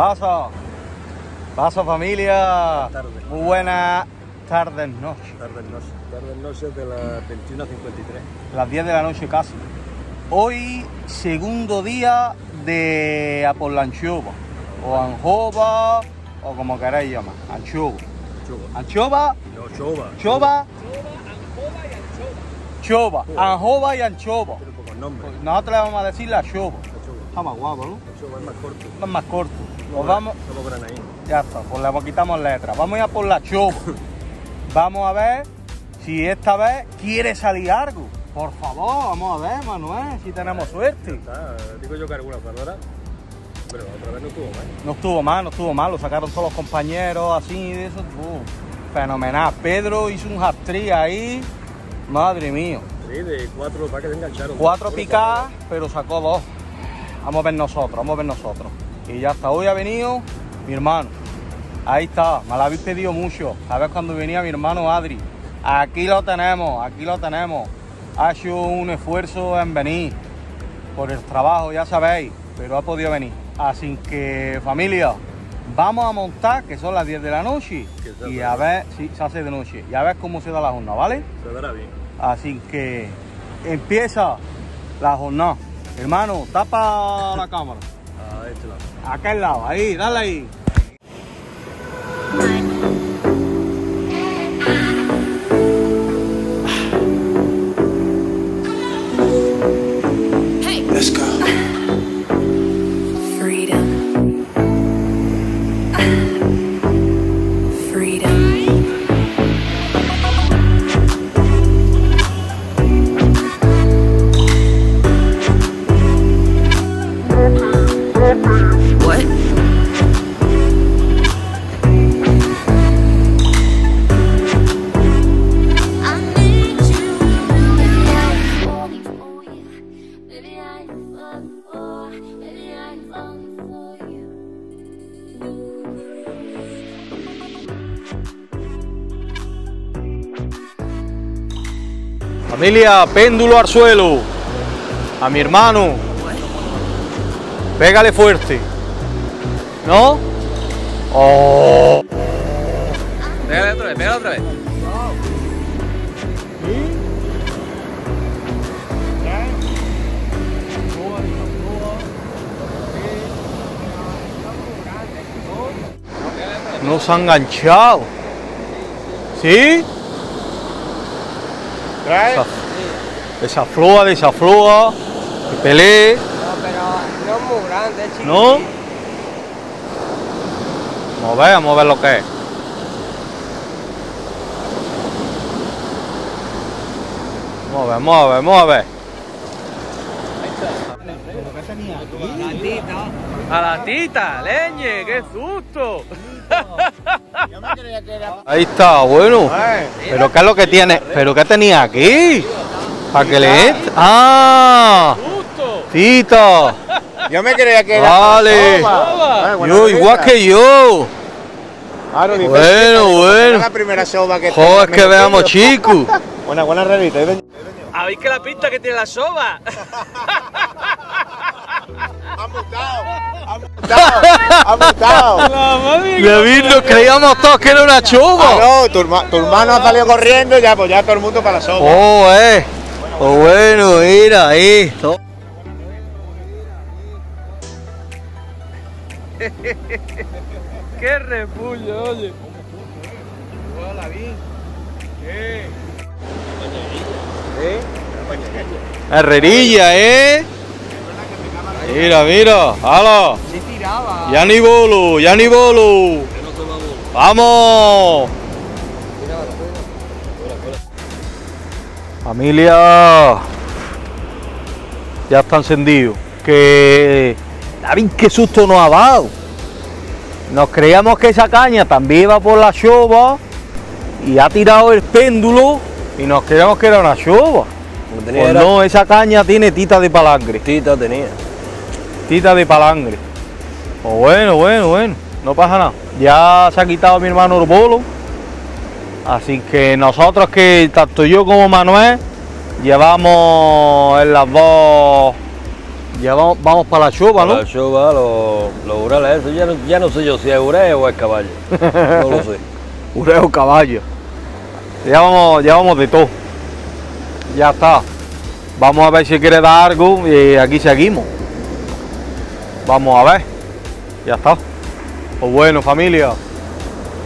Paso. Paso familia. Tarde. Muy buenas tardes, noche. Tarde noche. Tarde noche de las 21.53. Las 10 de la noche casi. Hoy, segundo día de a por la anchova. O anjova, o como queráis llamar. Anchova. Anchova, No, choba. chova. Chova, anjova y anchova. Tiene pocos nombres. Nosotros le vamos a decir la chova. Está más guapo, ¿no? Choba es más corto. Es más corto. Pues Como vamos, ya está, pues le quitamos letras. Vamos a ir a por la chova. Vamos a ver si esta vez quiere salir algo. Por favor, vamos a ver, Manuel, si tenemos suerte. Está, digo yo que alguna perdona. Pero otra vez no estuvo mal. No estuvo mal, no estuvo mal, lo sacaron todos los compañeros así de eso. uh, fenomenal. Pedro hizo un hat-trick ahí. Madre mía. Sí, de cuatro para que se engancharon. Cuatro picadas, pero sacó dos. Vamos a ver nosotros, vamos a ver nosotros. Y ya hasta hoy ha venido mi hermano. Ahí está, me lo habéis pedido mucho. A ver cuando venía mi hermano Adri. Aquí lo tenemos, aquí lo tenemos. Ha hecho un esfuerzo en venir por el trabajo, ya sabéis, pero ha podido venir. Así que familia, vamos a montar, que son las 10 de la noche, y a ver si se hace de noche, y a ver cómo se da la jornada, ¿vale? Se dará bien. Así que empieza la jornada. Hermano, tapa la cámara. A este lado. Aquel lado, ahí, dale ahí. Familia, péndulo al suelo. A mi hermano. Pégale fuerte. ¿No? Oh. Pégale otra vez, pégale otra vez. No se ha enganchado. ¿Sí? Esa, desafloa, desafloa. Que pelee. No, pero no es muy grande, chico. ¿No? Vamos a ver, vamos a ver lo que es. Vamos a ver, vamos a ver, vamos a ver. A la tita, leñe, qué susto. Ahí está, bueno. Pero qué es lo que tiene, pero qué tenía aquí. Para que le entre. Ah, Tita. Yo me creía que Vale. Yo, igual que yo. Claro, Bueno, bueno. era la primera soba que Joder, que veamos, chicos. Buena, buena revista. ¿Habéis que la pinta que tiene la soba? Ha mutado, ha mutado. David, nos creíamos todos que era una. Claro, tu, herma- tu hermano ha salido corriendo y ya, pues ya todo el mundo para la soba. Oh, eh. Oh, bueno, mira ahí. Qué repullo, oye. Herrerilla, eh. Mira, mira. ¡Hala! Sí tiraba. Ya ni bolo, ya ni bolo. ¡Vamos! Familia, ya está encendido. Que David, qué susto nos ha dado. Nos creíamos que esa caña también iba por la chova y ha tirado el péndulo y nos creíamos que era una chova. Pues no, esa caña tiene tita de palangre. Tita tenía. De palangre. Pues bueno, bueno, bueno, no pasa nada. Ya se ha quitado mi hermano el bolo. Así que nosotros que tanto yo como Manuel Llevamos en las dos. Llevamos, vamos para la chupa, ¿no? La chuva, los, los urales, eso ya no, ya no sé yo si es ureo o es caballo. No lo sé. Ureo caballo. Llevamos, llevamos de todo. Ya está. Vamos a ver si quiere dar algo y aquí seguimos. Vamos a ver. Ya está. Pues bueno, familia.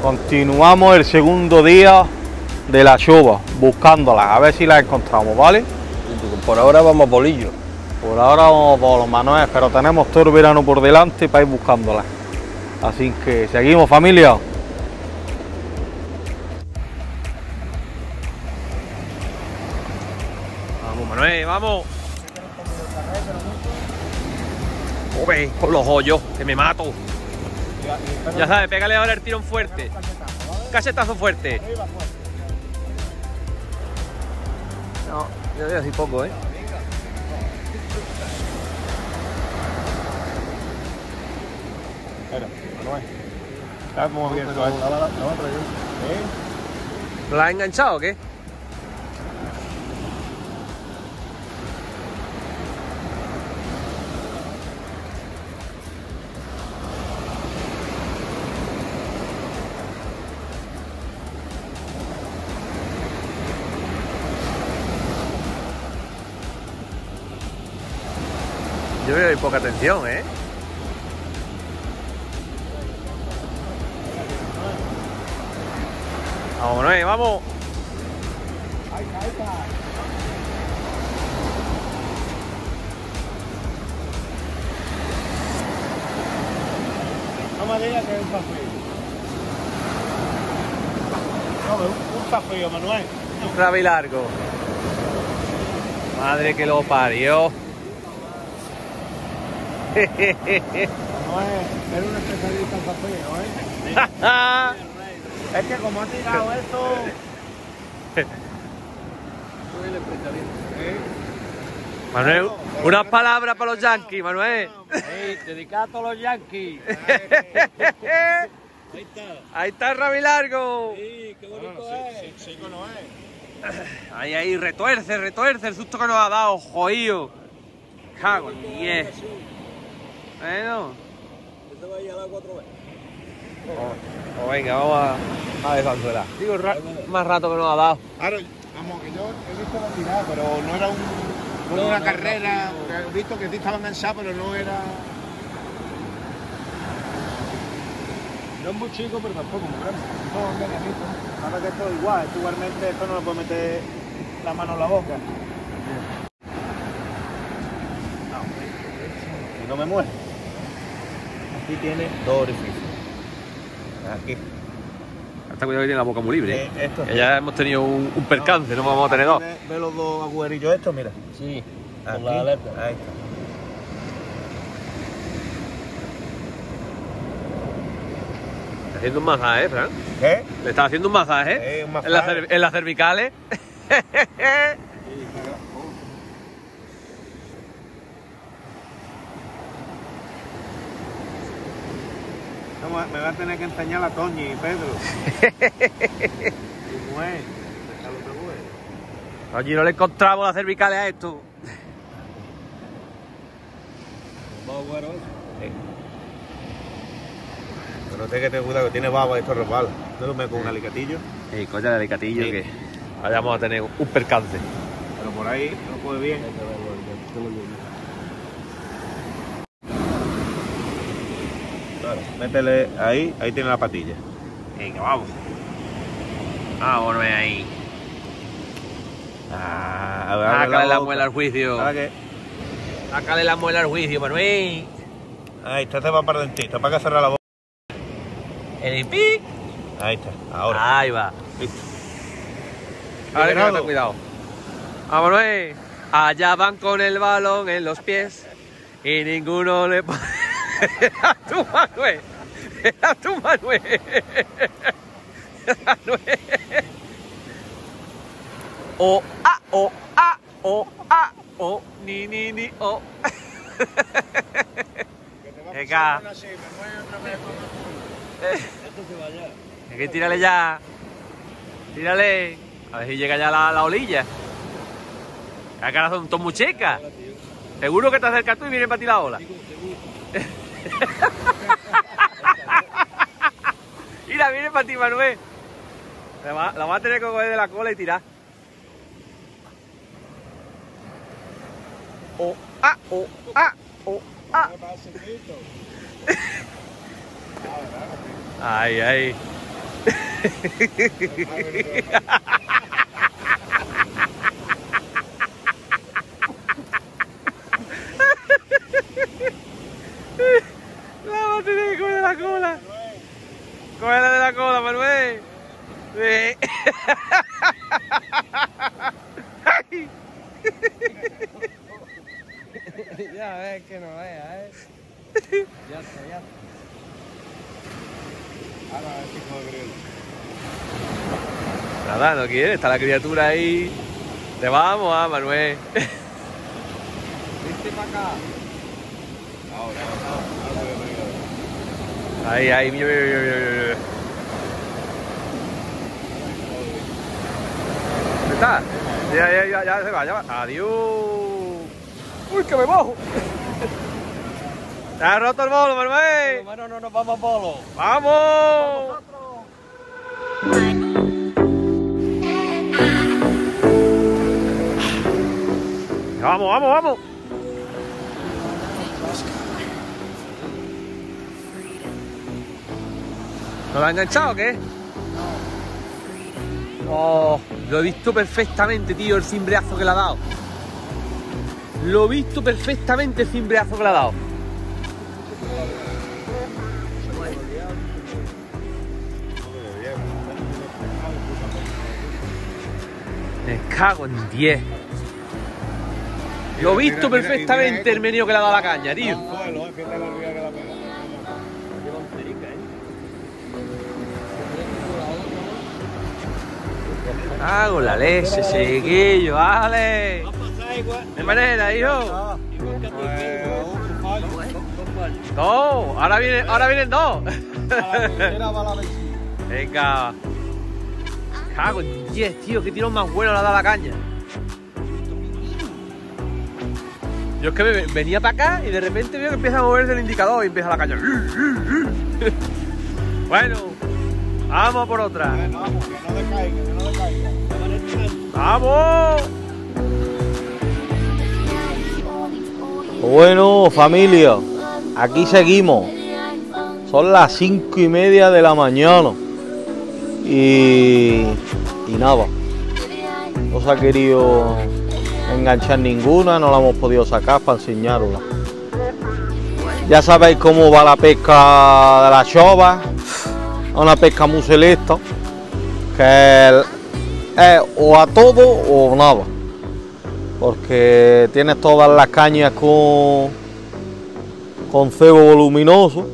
Continuamos el segundo día de la chuva, buscándola, a ver si la encontramos, ¿vale? Por ahora vamos a bolillo. Por ahora vamos por los manuales, pero tenemos todo el verano por delante para ir buscándola. Así que seguimos, familia. Vamos, Manuel, vamos. Joder, con los hoyos, que me mato. Ya sabes, pégale ahora el tirón fuerte. Cachetazo fuerte. No, yo voy así poco, ¿eh? Espera, Manuel. Está moviendo esto. ¿Lo has enganchado o qué? Poca atención, ¿eh? Vamos, Manuel, vamos. No me digas que es un zafío. No, un, un zafío, Manuel. Rabi largo. Madre que lo parió. Manuel, eres un especialista en zafío, ¿eh? Es que como ha tirado esto... Manuel, unas palabras para los yankees, Manuel. dedicado a todos los yankees. Ahí está el Rabi largo. Sí, qué bonito es. Chico no es. Ahí, ahí, retuerce, retuerce el susto que nos ha dado, joío. Cago en 10. Bueno, Este va a ir al agua otra vez. pues venga, vamos a, a. Digo, ra- más rato que nos ha dado. Claro, vamos, que yo he visto la tirada, pero no era un, no era una carrera. He visto que sí estaba enganchado, pero no era. No es muy chico, pero tampoco muy grande. No, es medianito. Ahora que esto es igual, esto igualmente esto no le puede meter la mano en la boca. Y no me muere. Aquí tiene dos orificios. Aquí. Hasta cuidado que tiene la boca muy libre. Eh, esto. Que ya hemos tenido un, un percance, no vamos a tener dos. ¿Ve, ve los dos agujerillos estos? Mira. Sí, Aquí. con la alerta. Ahí está. Está haciendo un masaje, ¿eh, Fran? ¿Qué? Le está haciendo un masaje. Eh, un En, las masaje. en las cervicales. No, me va a tener que enseñar la Toñi y Pedro. ¿Cómo es? Oye, no le encontramos las cervicales a esto. A hoy. Pero ten que tener cuidado que tiene baba y esto resbala. Tú lo metes con un alicatillo, Y coña de alicatillo Sí. que vayamos a tener un percance. pero por ahí no puede bien. Claro, métele ahí, ahí tiene la patilla. Venga, vamos. Vamos, ahí. Ah, a ver, Sácale la boca. muela al juicio. Que- Sácale la muela al juicio, Manuel. Ahí está, te va para el dentista, para que cerrar la boca. El pic. Ahí está, ahora. Ahí va. Listo. Ahora hay que tener cuidado. Vamos, Manuel. Allá van con el balón en los pies y ninguno le pone. Era tú, Manuel. Era tú, Manuel. Manuel. O, a, o, a, o, a, o, ni, ni, ni, o. Venga. Hay que tírale ya. Tírale. A ver si llega ya la, la olilla. La cara son son muchecas. Seguro que te acercas tú y viene para ti la ola. Mira, viene para ti, Manuel. La va, a tener que coger de la cola y tirar. Oh, ah, oh, ah, oh, ah. Ay, ay. La va a tener que coger de la cola. Cógela de la cola, Manuel. Sí. Ay. ya ves que no vea, ¿eh? Ya está, ya está. Ahora a ver si coge grilo. Nada, no quiere, está la criatura ahí. Te vamos, ah, Manuel. Viste para acá. Ahora, ahora, ahora. Ahí, ahí, mira, mira, mira, mira, mira. ¿Dónde está? Ya, ya, ya, ya se va, ya va. Adiós. Uy, que me mojo. Te has roto el bolo, Manuel. Bueno, no nos vamos a polo. ¡Vamos! Vamos, vamos, vamos. ¿No lo ha enganchado o qué? Oh, lo he visto perfectamente, tío, el cimbreazo que le ha dado. Lo he visto perfectamente el cimbreazo que le ha dado. Me cago en 10. Lo he visto perfectamente mira, el meneo que le ha dado la caña, tío. Eh, en la leche, chiquillo, vale. De manera, hijo. Dos, ahora vienen, ahora vienen dos. Venga. Cago en 10, tío, qué tiro más bueno le ha dado la caña. Yo es que me- venía para acá y de repente veo que empieza a moverse el indicador y empieza la caña. Bueno, vamos por otra. Bueno, vamos, que no decaiga, que no decaiga. ¡Vamos! Bueno, familia, aquí seguimos. Son las cinco y media de la mañana. Y, y nada, no se ha querido enganchar ninguna, no la hemos podido sacar para enseñarosla. Ya sabéis cómo va la pesca de la chova, una pesca muy que es o a todo o nada porque tienes todas las cañas con, con cebo voluminoso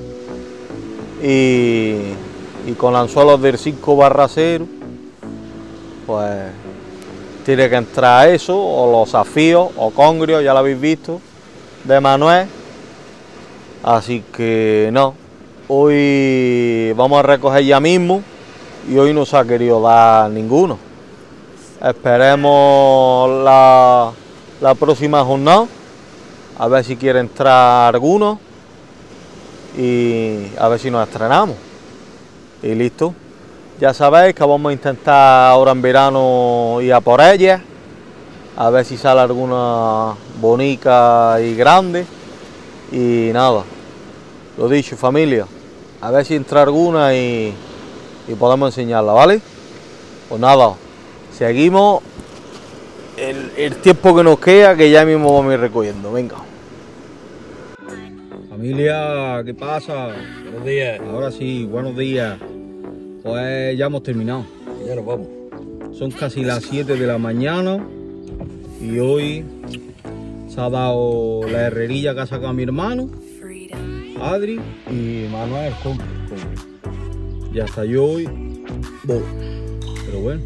y, y con anzuelos del 5 barra 0, pues tiene que entrar eso, o los zafíos, o congrios, ya lo habéis visto, de Manuel. Así que no, hoy vamos a recoger ya mismo y hoy no se ha querido dar ninguno. Esperemos la, la próxima jornada, a ver si quiere entrar alguno y a ver si nos estrenamos. Y listo. Ya sabéis que vamos a intentar ahora en verano ir a por ellas, a ver si sale alguna bonita y grande. Y nada, lo dicho familia, a ver si entra alguna y, y podemos enseñarla, ¿vale? Pues nada, seguimos el, tiempo que nos queda, que ya mismo vamos a ir recogiendo. Venga. Familia, ¿qué pasa? Buenos días. Ahora sí, buenos días. Pues ya hemos terminado. Ya nos vamos. Son casi las 7 de la mañana y hoy se ha dado la herrería que ha sacado mi hermano. Adri y Manuel Compre. Ya está yo hoy. voy. Pero bueno,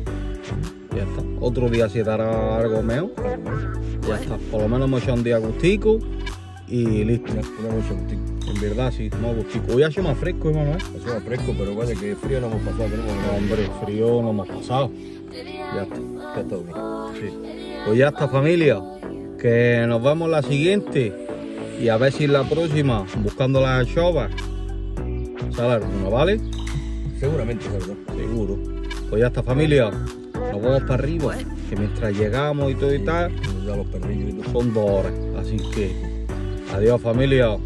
ya está. Otro día se dará algo mejor. Ya está. Por lo menos hemos hecho un día gustico y listo. Mucho gustico. En verdad, sí, más gustico. Hoy ha sido más fresco, ¿eh, Manuel? Ha sido fresco, pero vaya que frío no hemos pasado. No, hombre, frío no hemos pasado. Ya está. Ya está bien. Sí. Pues ya está familia. Que nos vemos la siguiente y a ver si la próxima, buscando la chova, sale alguna, ¿vale? Seguramente, ¿verdad? Seguro. Pues ya está familia, vamos para arriba, que mientras llegamos y todo y tal, los perrillos son dos horas. Así que, adiós familia.